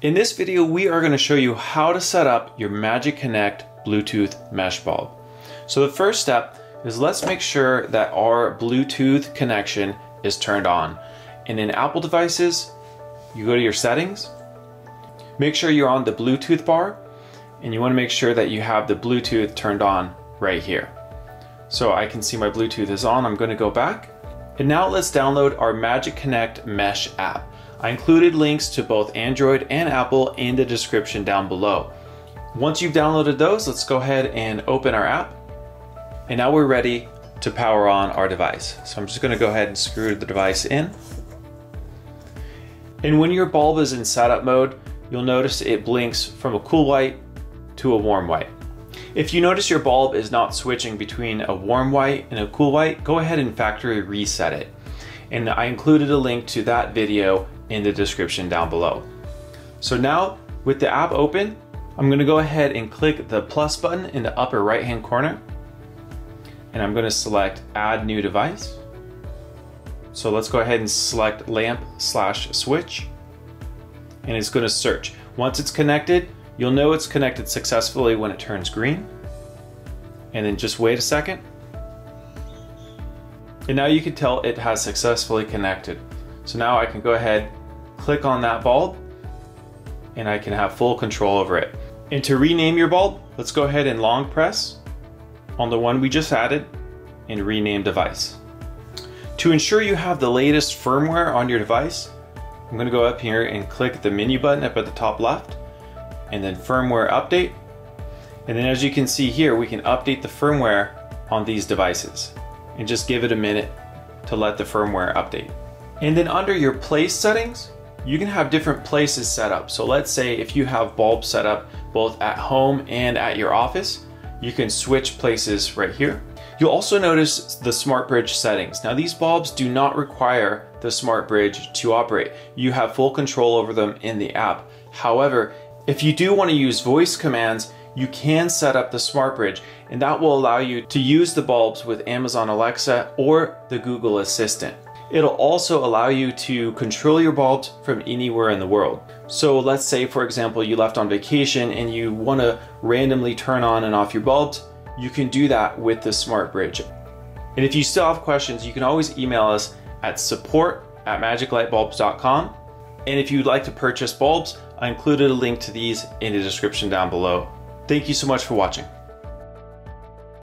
In this video, we are going to show you how to set up your Magic Connect Bluetooth mesh bulb. So the first step is let's make sure that our Bluetooth connection is turned on. And in Apple devices, you go to your settings, make sure you're on the Bluetooth bar, and you want to make sure that you have the Bluetooth turned on right here. So I can see my Bluetooth is on, I'm going to go back. And now let's download our Magic Connect Mesh app. I included links to both Android and Apple in the description down below. Once you've downloaded those, let's go ahead and open our app. And now we're ready to power on our device. So I'm just gonna go ahead and screw the device in. And when your bulb is in setup mode, you'll notice it blinks from a cool white to a warm white. If you notice your bulb is not switching between a warm white and a cool white, go ahead and factory reset it. And I included a link to that video in the description down below. So now with the app open, I'm gonna go ahead and click the plus button in the upper right hand corner and I'm gonna select add new device. So let's go ahead and select lamp slash switch and it's gonna search. Once it's connected, you'll know it's connected successfully when it turns green. And then just wait a second. And now you can tell it has successfully connected. So now I can go ahead click on that bulb and I can have full control over it. And to rename your bulb, let's go ahead and long press on the one we just added and rename device. To ensure you have the latest firmware on your device, I'm gonna go up here and click the menu button up at the top left and then firmware update. And then as you can see here, we can update the firmware on these devices and just give it a minute to let the firmware update. And then under your place settings, you can have different places set up. So let's say if you have bulbs set up both at home and at your office, you can switch places right here. You'll also notice the smart bridge settings. Now these bulbs do not require the smart bridge to operate. You have full control over them in the app. However, if you do want to use voice commands, you can set up the smart bridge and that will allow you to use the bulbs with Amazon Alexa or the Google Assistant. It'll also allow you to control your bulbs from anywhere in the world. So let's say, for example, you left on vacation and you want to randomly turn on and off your bulbs, you can do that with the Smart Bridge. And if you still have questions, you can always email us at support at magiclightbulbs.com. And if you'd like to purchase bulbs, I included a link to these in the description down below. Thank you so much for watching.